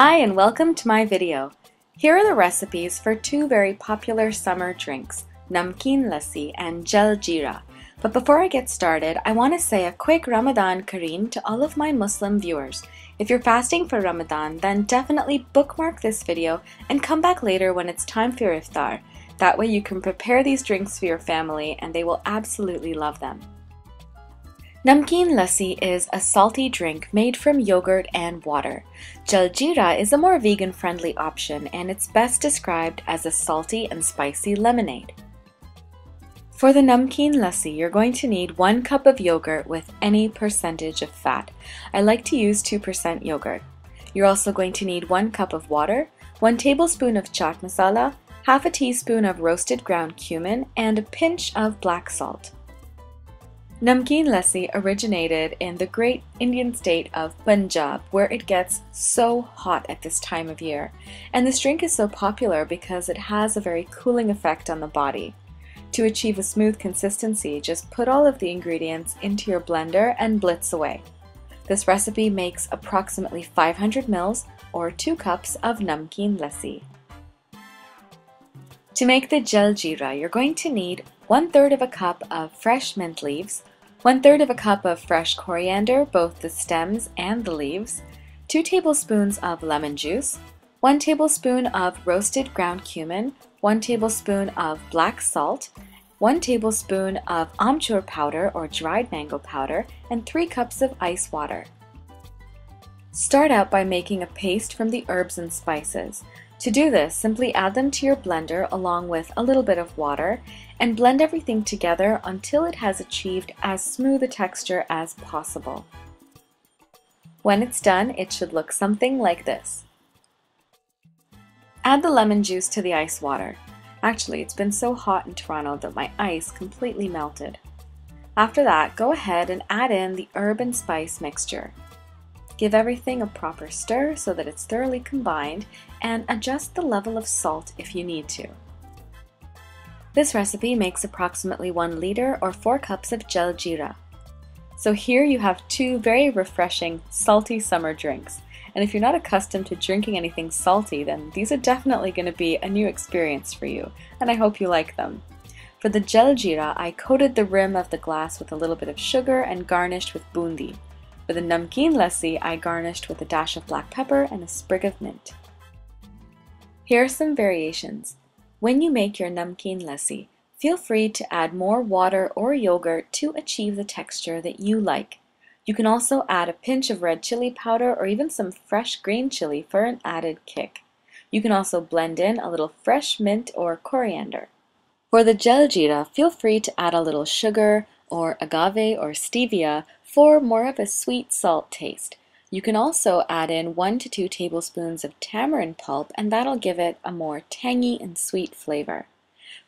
Hi and welcome to my video. Here are the recipes for two very popular summer drinks, Namkeen Lassi and Jeera. But before I get started, I want to say a quick Ramadan Kareem to all of my Muslim viewers. If you're fasting for Ramadan, then definitely bookmark this video and come back later when it's time for your iftar. That way you can prepare these drinks for your family and they will absolutely love them. Namkeen lassi is a salty drink made from yogurt and water. Jaljeera is a more vegan-friendly option and it's best described as a salty and spicy lemonade. For the namkeen lassi, you're going to need 1 cup of yogurt with any percentage of fat. I like to use 2% yogurt. You're also going to need 1 cup of water, 1 tablespoon of chaat masala, half a teaspoon of roasted ground cumin, and a pinch of black salt. Namkeen lassi originated in the great Indian state of Punjab, where it gets so hot at this time of year. And this drink is so popular because it has a very cooling effect on the body. To achieve a smooth consistency, just put all of the ingredients into your blender and blitz away. This recipe makes approximately 500 mils or 2 cups of namkeen lassi. To make the jal jeera, you're going to need one third of a cup of fresh mint leaves, one third of a cup of fresh coriander, both the stems and the leaves, two tablespoons of lemon juice, one tablespoon of roasted ground cumin, one tablespoon of black salt, one tablespoon of amchur powder or dried mango powder, and three cups of ice water. Start out by making a paste from the herbs and spices. To do this, simply add them to your blender along with a little bit of water and blend everything together until it has achieved as smooth a texture as possible. When it's done, it should look something like this. Add the lemon juice to the ice water. Actually, it's been so hot in Toronto that my ice completely melted. After that, go ahead and add in the herb and spice mixture. Give everything a proper stir so that it's thoroughly combined and adjust the level of salt if you need to. This recipe makes approximately 1 liter or 4 cups of jal jeera. So here you have two very refreshing, salty summer drinks. And if you're not accustomed to drinking anything salty, then these are definitely going to be a new experience for you, and I hope you like them. For the jal jeera, I coated the rim of the glass with a little bit of sugar and garnished with boondi. For the namkeen lassi, I garnished with a dash of black pepper and a sprig of mint. Here are some variations. When you make your namkeen lassi, feel free to add more water or yogurt to achieve the texture that you like. You can also add a pinch of red chili powder or even some fresh green chili for an added kick. You can also blend in a little fresh mint or coriander. For the jal jeera, feel free to add a little sugar or agave or stevia for more of a sweet salt taste. You can also add in 1 to 2 tablespoons of tamarind pulp and that'll give it a more tangy and sweet flavor.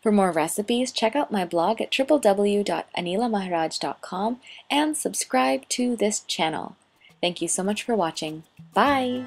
For more recipes, check out my blog at www.aneelamaharaj.com and subscribe to this channel. Thank you so much for watching. Bye!